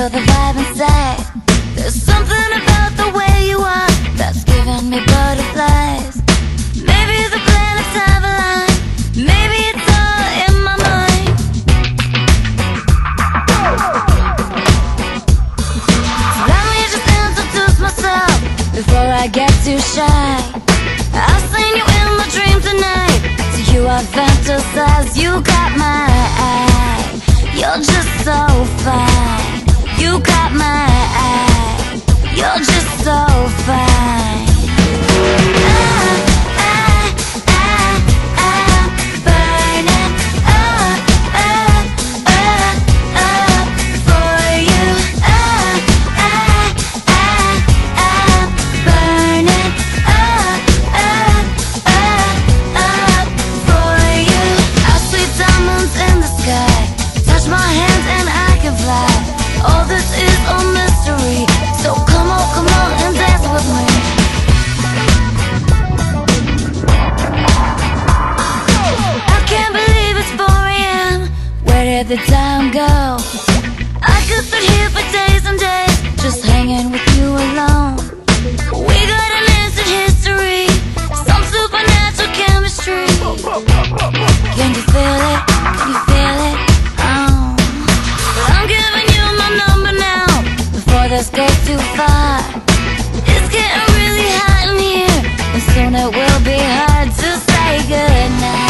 feel the vibe inside. There's something about the way you are That's giving me butterflies. Maybe the planets have a line Maybe it's all in my mind. So Let me just introduce myself Before I get too shy. I've seen you in my dream tonight. To you I fantasize, you got my eye. You're just so fine. You got my eye. the time go. I could sit here for days and days Just hanging with you alone. We got an instant history Some supernatural chemistry. Can you feel it? Can you feel it? Oh. I'm giving you my number now Before this goes too far. It's getting really hot in here And soon it will be hard to say goodnight.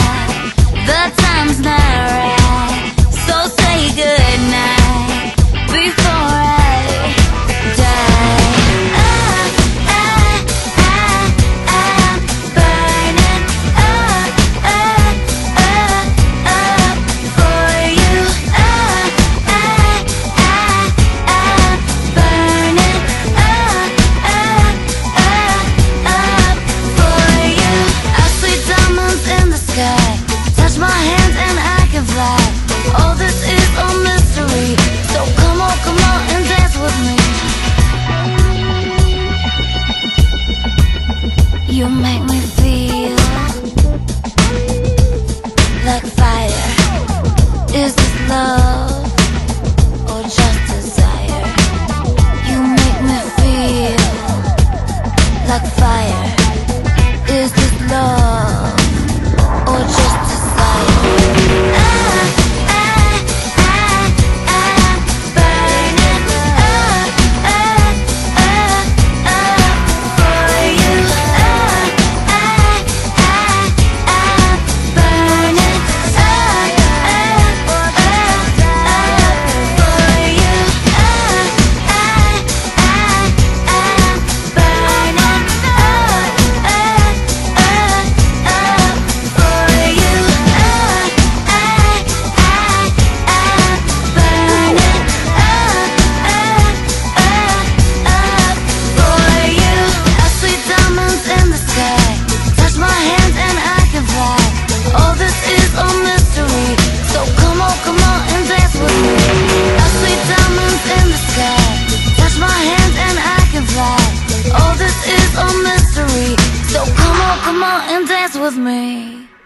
with me.